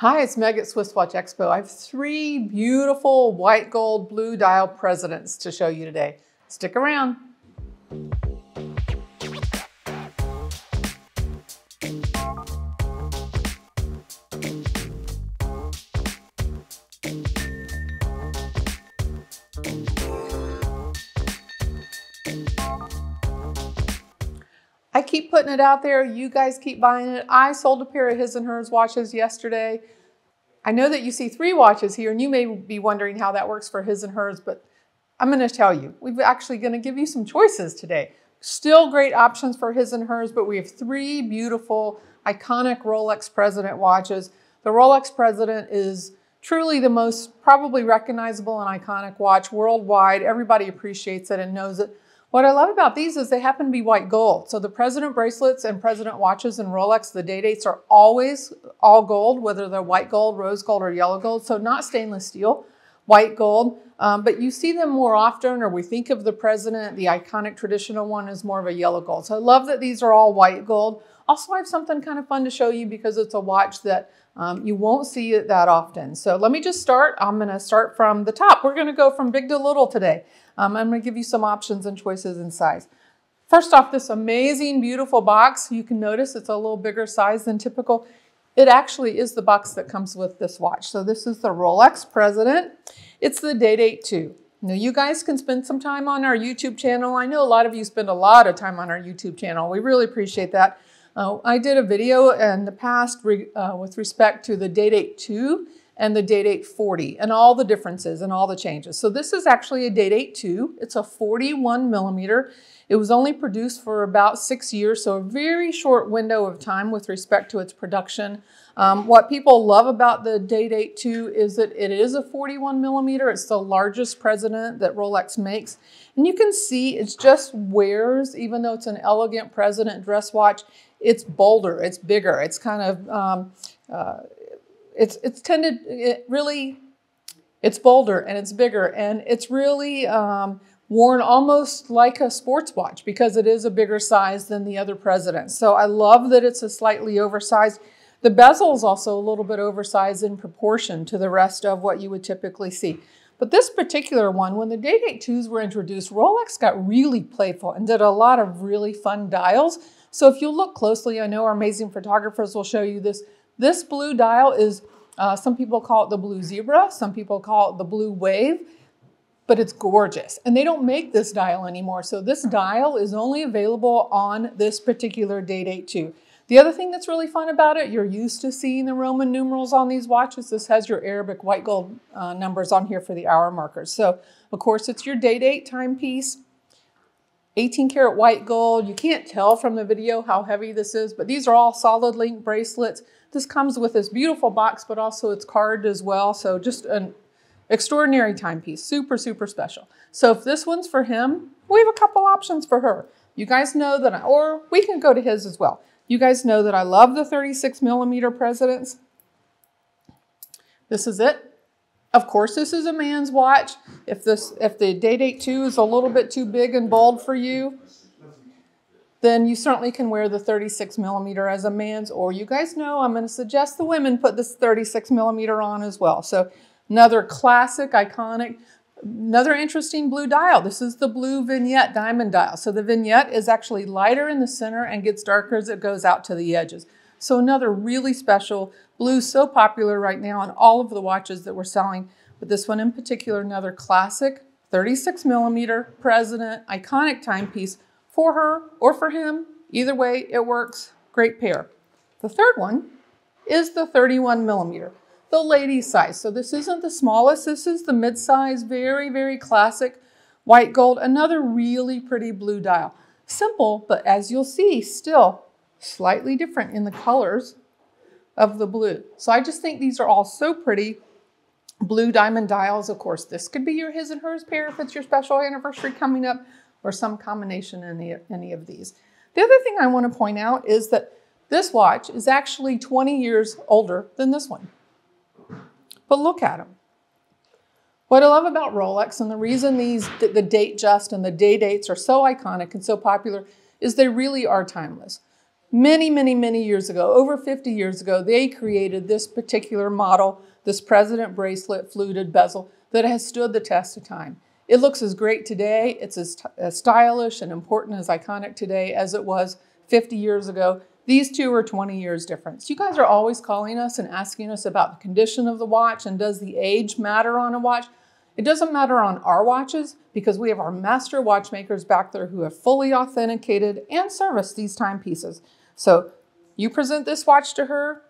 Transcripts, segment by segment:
Hi, it's Meg at Swiss Watch Expo. I have three beautiful white gold blue dial presidents to show you today. Stick around. I keep putting it out there. You guys keep buying it. I sold a pair of his and hers watches yesterday. I know that you see three watches here and you may be wondering how that works for his and hers, but I'm going to tell you. We're actually going to give you some choices today. Still great options for his and hers, but we have three beautiful, iconic Rolex President watches. The Rolex President is truly the most probably recognizable and iconic watch worldwide. Everybody appreciates it and knows it. What I love about these is they happen to be white gold. So the President bracelets and President watches and Rolex, the day dates are always all gold, whether they're white gold, rose gold, or yellow gold. So not stainless steel, white gold. Um, but you see them more often, or we think of the President, the iconic traditional one, is more of a yellow gold. So I love that these are all white gold. Also, I have something kind of fun to show you because it's a watch that um, you won't see it that often. So let me just start. I'm going to start from the top. We're going to go from big to little today. Um, I'm going to give you some options and choices in size. First off, this amazing, beautiful box. You can notice it's a little bigger size than typical. It actually is the box that comes with this watch. So this is the Rolex President. It's the Date 2. Now you guys can spend some time on our YouTube channel. I know a lot of you spend a lot of time on our YouTube channel. We really appreciate that. Uh, I did a video in the past re, uh, with respect to the Date 2 and the Day Date 40 and all the differences and all the changes. So this is actually a Day Date 2. It's a 41 millimeter. It was only produced for about six years, so a very short window of time with respect to its production. Um, what people love about the Day Date 2 is that it is a 41 millimeter. It's the largest president that Rolex makes. And you can see it just wears, even though it's an elegant president dress watch, it's bolder, it's bigger, it's kind of, um, uh, it's, it's tended, it really, it's bolder and it's bigger and it's really um, worn almost like a sports watch because it is a bigger size than the other presidents. So I love that it's a slightly oversized. The bezel is also a little bit oversized in proportion to the rest of what you would typically see. But this particular one, when the Day Date 2s were introduced, Rolex got really playful and did a lot of really fun dials. So if you look closely, I know our amazing photographers will show you this. This blue dial is, uh, some people call it the blue zebra, some people call it the blue wave, but it's gorgeous. And they don't make this dial anymore. So this dial is only available on this particular Day Date 2. The other thing that's really fun about it, you're used to seeing the Roman numerals on these watches. This has your Arabic white gold uh, numbers on here for the hour markers. So, of course, it's your day date timepiece. 18 karat white gold. You can't tell from the video how heavy this is, but these are all solid link bracelets. This comes with this beautiful box, but also it's carded as well. So just an extraordinary timepiece, super, super special. So if this one's for him, we have a couple options for her. You guys know that, I, or we can go to his as well. You guys know that I love the 36 millimeter presidents. This is it. Of course, this is a man's watch. If this, if the Day Date 2 is a little bit too big and bold for you, then you certainly can wear the 36 millimeter as a man's, or you guys know I'm going to suggest the women put this 36 millimeter on as well. So another classic, iconic, another interesting blue dial. This is the blue vignette diamond dial. So the vignette is actually lighter in the center and gets darker as it goes out to the edges. So another really special blue, so popular right now on all of the watches that we're selling. But this one in particular, another classic 36 millimeter President iconic timepiece for her or for him. Either way, it works. Great pair. The third one is the 31 millimeter, the ladies size. So this isn't the smallest. This is the mid-size, very, very classic white gold. Another really pretty blue dial. Simple, but as you'll see, still slightly different in the colors of the blue. So I just think these are all so pretty. Blue diamond dials, of course, this could be your his and hers pair if it's your special anniversary coming up or some combination in any, any of these. The other thing I want to point out is that this watch is actually 20 years older than this one. But look at them. What I love about Rolex and the reason these the Datejust and the day dates are so iconic and so popular is they really are timeless. Many, many, many years ago, over 50 years ago, they created this particular model, this president bracelet fluted bezel that has stood the test of time. It looks as great today, it's as, as stylish and important as iconic today as it was 50 years ago. These two are 20 years difference. You guys are always calling us and asking us about the condition of the watch and does the age matter on a watch? It doesn't matter on our watches because we have our master watchmakers back there who have fully authenticated and serviced these timepieces. So you present this watch to her,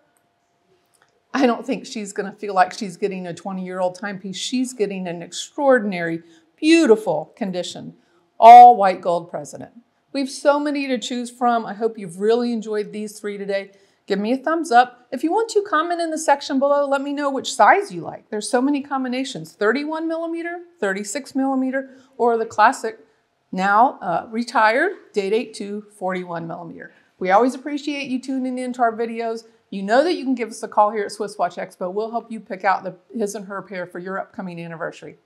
I don't think she's going to feel like she's getting a 20 year old timepiece. She's getting an extraordinary, beautiful condition, all white gold president. We have so many to choose from. I hope you've really enjoyed these three today give me a thumbs up. If you want to comment in the section below, let me know which size you like. There's so many combinations, 31 millimeter, 36 millimeter, or the classic, now uh, retired, Day Date 2 41 millimeter. We always appreciate you tuning in to our videos. You know that you can give us a call here at Swiss Watch Expo. We'll help you pick out the his and her pair for your upcoming anniversary.